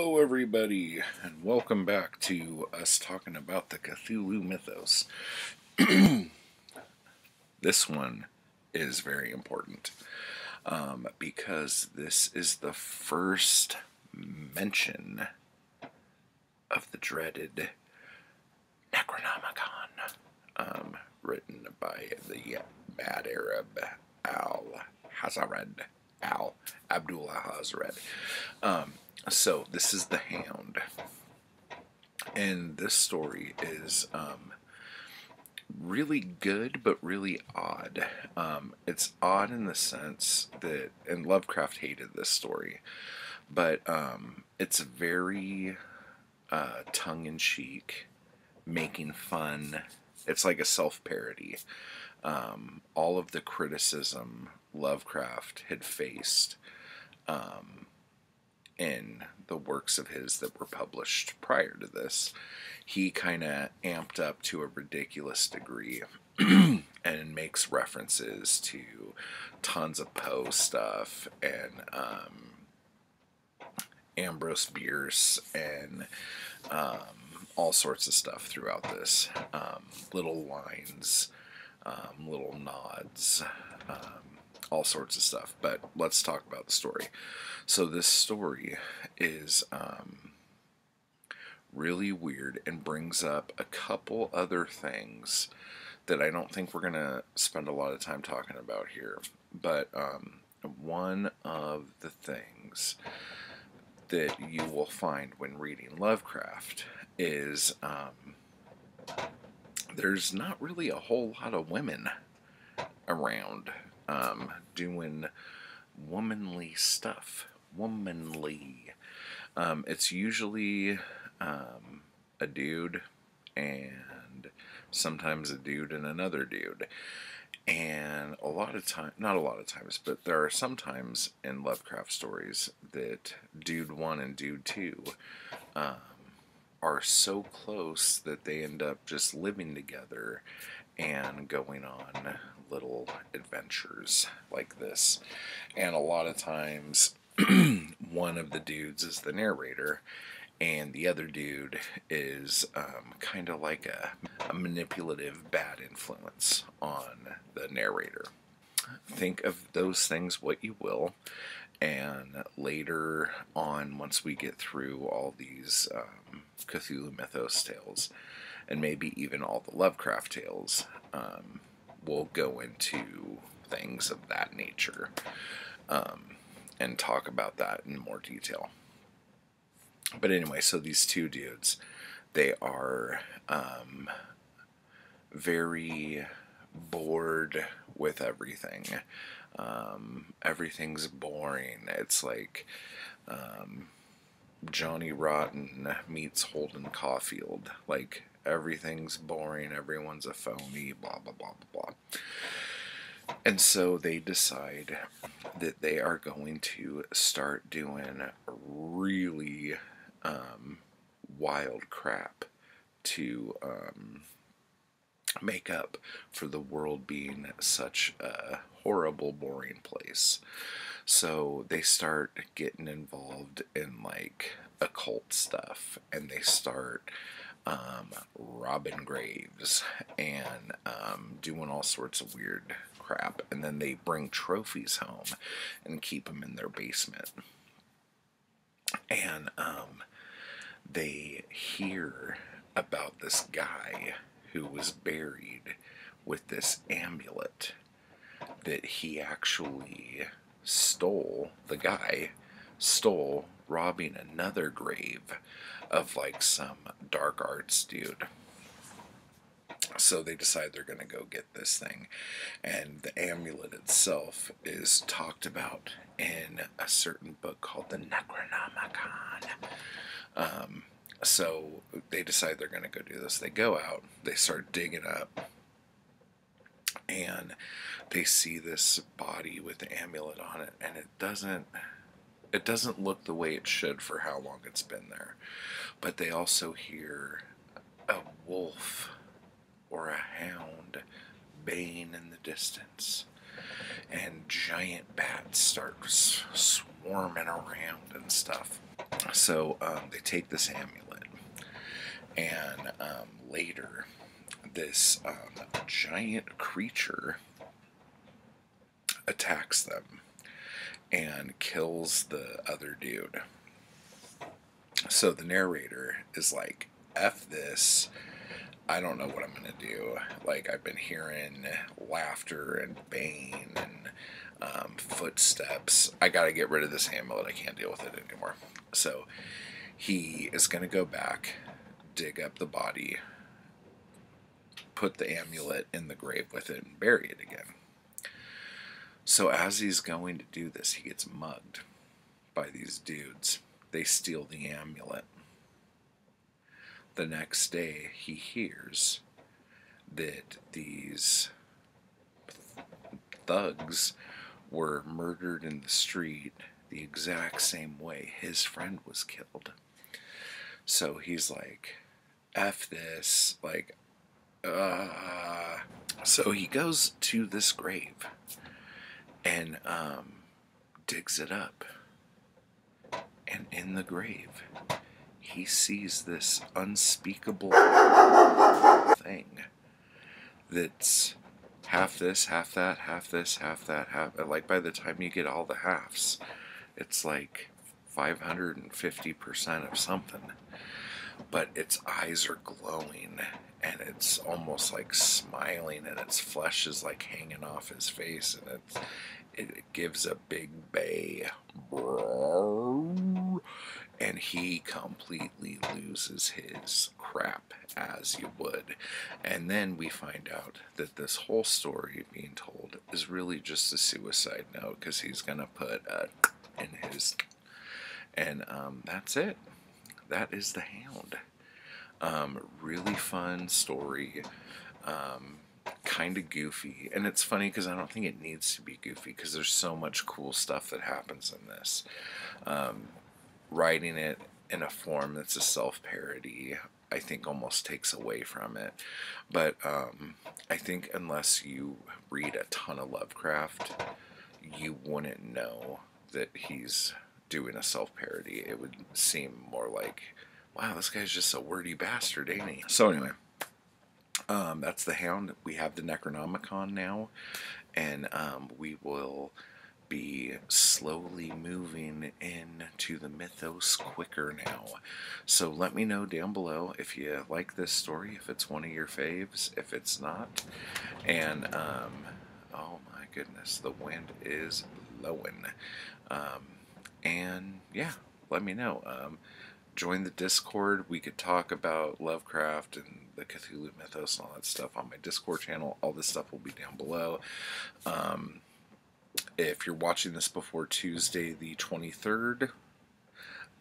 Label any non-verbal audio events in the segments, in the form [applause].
Hello, everybody, and welcome back to us talking about the Cthulhu mythos. [clears throat] this one is very important um, because this is the first mention of the dreaded Necronomicon, um, written by the bad Arab Al Hazared. Al Abdullah Hazared. Um, so this is the Hound, and this story is um, really good, but really odd. Um, it's odd in the sense that, and Lovecraft hated this story, but um, it's very uh, tongue in cheek, making fun. It's like a self parody. Um, all of the criticism Lovecraft had faced um, in the works of his that were published prior to this, he kind of amped up to a ridiculous degree [clears throat] and makes references to tons of Poe stuff and um, Ambrose Bierce and um, all sorts of stuff throughout this. Um, little lines, um, little nods, um, all sorts of stuff. But let's talk about the story. So this story is um, really weird and brings up a couple other things that I don't think we're gonna spend a lot of time talking about here. But um, one of the things that you will find when reading Lovecraft is um, there's not really a whole lot of women around um, doing womanly stuff. Womanly. Um, it's usually um, a dude and sometimes a dude and another dude. And a lot of time, not a lot of times, but there are some times in Lovecraft stories that dude one and dude two um, are so close that they end up just living together and going on little adventures like this. And a lot of times, [clears throat] one of the dudes is the narrator, and the other dude is um, kind of like a, a manipulative bad influence on the narrator. Think of those things what you will, and later on, once we get through all these um, Cthulhu Mythos tales, and maybe even all the Lovecraft tales, um, we'll go into things of that nature um, and talk about that in more detail. But anyway, so these two dudes, they are um, very bored with everything. Um, everything's boring. It's like um, Johnny Rotten meets Holden Caulfield. Like everything's boring, everyone's a phony, blah, blah, blah, blah, blah. And so they decide that they are going to start doing really um, wild crap to um, make up for the world being such a horrible, boring place. So they start getting involved in like occult stuff and they start um, robbing graves and um, doing all sorts of weird crap. And then they bring trophies home and keep them in their basement. And um, they hear about this guy who was buried with this amulet that he actually stole. The guy stole robbing another grave of like some dark arts dude. So they decide they're going to go get this thing. And the amulet itself is talked about in a certain book called the Necronomicon. Um, so they decide they're going to go do this. They go out, they start digging up, and they see this body with the amulet on it, and it doesn't it doesn't look the way it should for how long it's been there. But they also hear a wolf or a hound baying in the distance. And giant bats start swarming around and stuff. So um, they take this amulet, and um, later, this um, giant creature attacks them and kills the other dude. So the narrator is like, F this. I don't know what I'm going to do. Like, I've been hearing laughter and bane and um, footsteps. I got to get rid of this amulet. I can't deal with it anymore. So he is going to go back, dig up the body, put the amulet in the grave with it, and bury it again. So as he's going to do this, he gets mugged by these dudes. They steal the amulet. The next day, he hears that these thugs were murdered in the street the exact same way his friend was killed. So he's like, F this, like, uh. So he goes to this grave and um, digs it up. And in the grave, he sees this unspeakable thing that's half this, half that, half this, half that, half. Like by the time you get all the halves, it's like 550% of something. But its eyes are glowing and it's almost like smiling and its flesh is like hanging off his face and it's it gives a big bay and he completely loses his crap as you would. And then we find out that this whole story being told is really just a suicide note because he's gonna put a in his and um, that's it. That is the hound. Um, really fun story. Um, kind of goofy. And it's funny because I don't think it needs to be goofy because there's so much cool stuff that happens in this. Um, writing it in a form that's a self parody, I think almost takes away from it. But um, I think unless you read a ton of Lovecraft, you wouldn't know that he's doing a self parody. It would seem more like wow, this guy's just a wordy bastard, ain't he? So anyway, um, that's the Hound. We have the Necronomicon now, and um, we will be slowly moving into the mythos quicker now. So let me know down below if you like this story, if it's one of your faves, if it's not. And, um, oh my goodness, the wind is blowing. Um, and yeah, let me know. Um, join the Discord. We could talk about Lovecraft and the Cthulhu mythos and all that stuff on my Discord channel. All this stuff will be down below. Um, if you're watching this before Tuesday, the 23rd,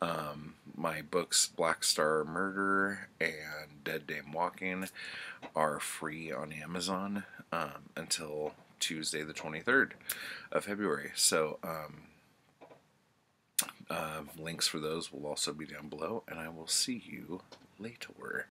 um, my books Black Star Murder and Dead Dame Walking are free on Amazon um, until Tuesday, the 23rd of February. So, um, uh, links for those will also be down below, and I will see you later.